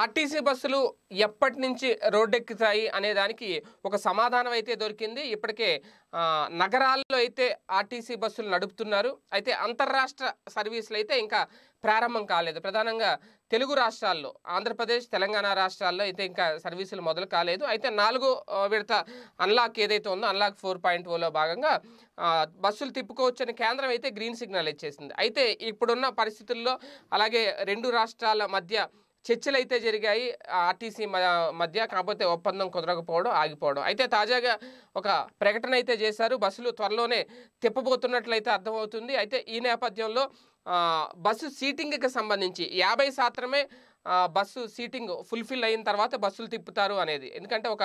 RTC బస్సులు ఎప్పటి నుంచి రోడ్డెక్కుతాయి అనే దానికి ఒక సమాధానం అయితే దొరికింది. ఇప్పటికే నగరాల్లో అయితే ఆర్టీసీ బస్సులు నడుపుతున్నారు. అయితే అంతర్రాష్ట్ర సర్వీసులు అయితే ఇంకా ప్రారంభం కాలేదు. ప్రధానంగా తెలుగు రాష్ట్రాల్లో ఆంధ్రప్రదేశ్ తెలంగాణ రాష్ట్రాల్లో అయితే ఇంకా సర్వీసులు మొదలు కాలేదు. అయితే నాలుగో విడత అన్లాక్ ఏదైతే ఉందో అన్లాక్ ఫోర్ పాయింట్ ఓలో భాగంగా బస్సులు తిప్పుకోవచ్చని కేంద్రం అయితే గ్రీన్ సిగ్నల్ ఇచ్చేసింది. అయితే ఇప్పుడున్న పరిస్థితుల్లో అలాగే రెండు రాష్ట్రాల మధ్య చర్చలు అయితే జరిగాయి ఆర్టీసీ మధ్య కాకపోతే ఒప్పందం కుదరకపోవడం ఆగిపోవడం. అయితే తాజాగా ఒక ప్రకటన అయితే చేశారు. బస్సులు త్వరలోనే తిప్పబోతున్నట్లయితే అర్థమవుతుంది. అయితే ఈ నేపథ్యంలో బస్సు సీటింగ్కి సంబంధించి యాభై శాతమే బస్సు సీటింగ్ ఫుల్ఫిల్ అయిన తర్వాత బస్సులు తిప్పుతారు అనేది. ఎందుకంటే ఒక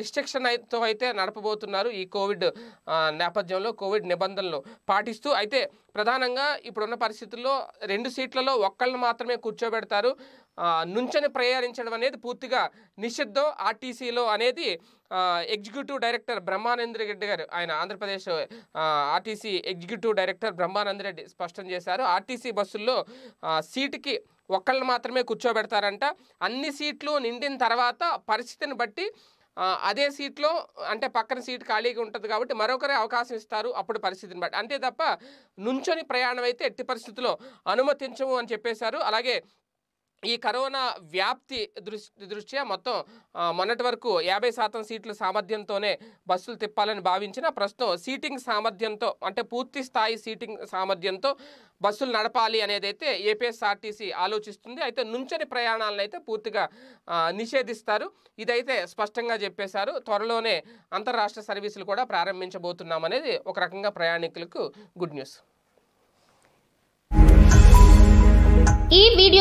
రిస్ట్రిక్షన్తో అయితే నడపబోతున్నారు ఈ కోవిడ్ నేపథ్యంలో కోవిడ్ నిబంధనలు పాటిస్తూ. అయితే ప్రధానంగా ఇప్పుడున్న పరిస్థితుల్లో రెండు సీట్లలో ఒక్కళ్ళని మాత్రమే కూర్చోబెడతారు. నుంచని ప్రయాణించడం అనేది పూర్తిగా నిషిద్ధం. ఆర్టీసీలో అనేది ఎగ్జిక్యూటివ్ డైరెక్టర్ బ్రహ్మానంద రెడ్డి గారు ఆయన Andhra Pradesh RTC executive director Brahmananda Reddy స్పష్టం చేశారు. ఆర్టీసీ బస్సుల్లో సీటుకి ఒక్కళ్ళని మాత్రమే కూర్చోబెడతారంట. అన్ని సీట్లు నిండిన తర్వాత పరిస్థితిని బట్టి అదే సీట్లో అంటే పక్కన సీట్ ఖాళీగా ఉంటుంది కాబట్టి మరొకరే అవకాశం ఇస్తారు అప్పుడు పరిస్థితిని బట్టి. అంతే తప్ప నుంచొని ప్రయాణం అయితే ఎట్టి పరిస్థితుల్లో అనుమతించము అని చెప్పేశారు. అలాగే ఈ కరోనా వ్యాప్తి దృష్టి దృష్ట్యా మొత్తం మొన్నటి వరకు యాభై శాతం సీట్ల సామర్థ్యంతోనే బస్సులు తిప్పాలని భావించిన ప్రస్తుతం సీటింగ్ సామర్థ్యంతో అంటే పూర్తి స్థాయి సీటింగ్ సామర్థ్యంతో బస్సులు నడపాలి అనేది అయితే ఏపీఎస్ఆర్టీసీ ఆలోచిస్తుంది. అయితే నుంచని ప్రయాణాలను అయితే పూర్తిగా నిషేధిస్తారు. ఇదైతే స్పష్టంగా చెప్పేశారు. త్వరలోనే అంతర్రాష్ట్ర సర్వీసులు కూడా ప్రారంభించబోతున్నామనేది ఒక రకంగా ప్రయాణికులకు గుడ్ న్యూస్.